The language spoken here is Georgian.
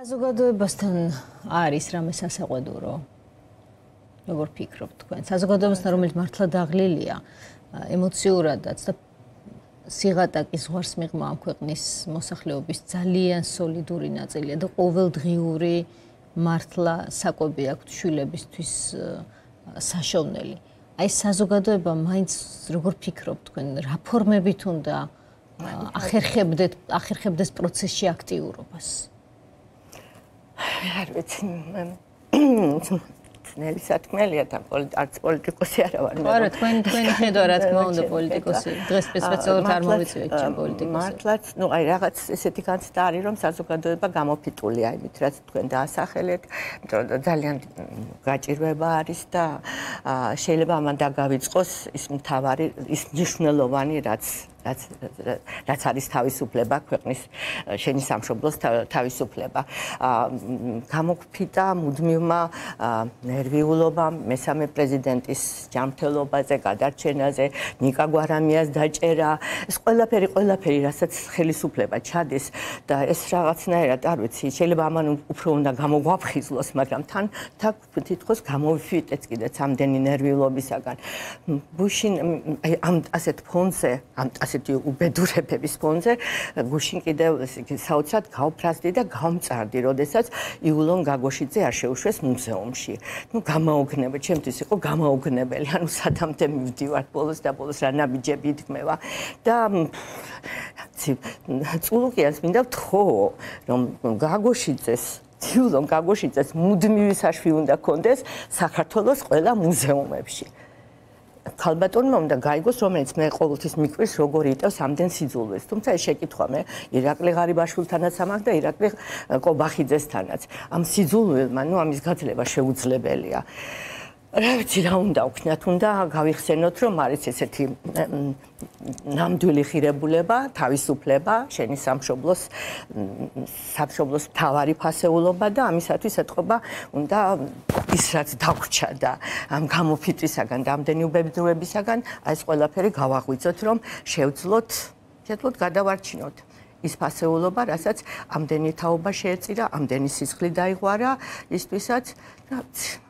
საზოგადოებასთან არის რამე სასაყვედურო? როგორ ფიქრობთ თქვენ? საზოგადოებასთან რომელიც მართლა დაღლილია ემოციურადაც და სიღატაკის ზღვარს მიღმა ამ ქვეყნის მოსახლეობის ძალიან სოლიდური ნაწილია და ყოველდღიური მართლა საკვები აქვს შვილებისთვის საშოვნელი. აი საზოგადოება მაინც როგორ ფიქრობთ თქვენ რა ფორმებით უნდა ახერხებდეთ ახერხებდეს პროცესში აქტიურობას? არ ვიცი ძნელი სათქმელია და არც პოლიტიკოსი არა ვარ მე. არა, თქვენ თქვენი ხედვა რა თქმა უნდა პოლიტიკოსი. დღეს სპეციალურად არ მოვიწვიეთ ჩემ პოლიტიკოსს. მართლაც, ну, აი რაღაც ესეთი განცდა არის, რომ საზოგადოება გამოფიტულია იმით, რაც თქვენ დაასახელეთ, იმიტომ რომ ძალიან გაჭირვება არის და შეიძლება ამან დაგავიწყოს ის მთავარი ის მნიშვნელოვანი რაც რაც რაც არის თავისუფლება ქვეყნის შენი სამშობლოს თავისუფლება. გამოგფიტა მუდმივმა ნერვიულობამ მესამე პრეზიდენტის ჯანმრთელობაზე გადარჩენაზე ნიკა გვარამიას დაჭერა. ეს ყველაფერი ყველაფერი რასაც ხელისუფლება ჩადის და ეს რაღაცნაირად არ ვიცი შეიძლება ამან უფრო უნდა გამოგვაფხიზლოს მაგრამ თან თან თითქოს გამოვიფიტეთ კიდეც ამდენი ნერვიულობისაგან. ბუშინ აი ამ ასეთ ფონზე ამ ასეთი უბედურებების ფონზე გუშინ კიდევ საოცრად გავფრაზდი და გავმწარდი, როდესაც იულონ გაგოშიძე არ შეუშვეს მუზეუმში. ნუ გამაოგნება, ჩემთვის იყო გამაოგნებელი, ანუ სადამდე მივდივარ ბოლოს და ბოლოს რა ნაბიჯები ითქმევა და წულუკიანს მინდა ვთხოვო, რომ გაგოშიძეს იულონ გაგოშიძეს მუდმივი საშვი უნდა კონდეს საქართველოს ყველა მუზეუმებში. ქალბატონმა უნდა გაიგოს, რომელიც მე ყოველთვის მიკვირს, როგორ იტევს ამდენ სიძულვეს. თუმცა ეს შეკითხვა მე ირაკლი ღარიბაშვილთანაც ამახ და ირაკლი კობახიძესთანაც. ამ სიძულველმა, ნუ ამის გაძლება შეუძლებელია. რა ვიცი რა უნდა ვქნათ უნდა გავიხსენოთ რომ არის ესეთი ნამდვილი ღირებულება თავისუფლება შენი სამშობლოს სამშობლოს თავარი ფასეულობა და ამისათვის ეთყობა უნდა ის რაც დაგვრჩა და ამ გამოფიტვისაგან და ამდენი უბედურებისაგან აი ეს ყველაფერი გავაღვიძოთ რომ შევძლოთ შეძლოთ გადავარჩინოთ ის ფასეულობა რასაც ამდენი თაობა შეეწირა ამდენი სისხლი დაიღვარა ისთვისაც რა ვიცი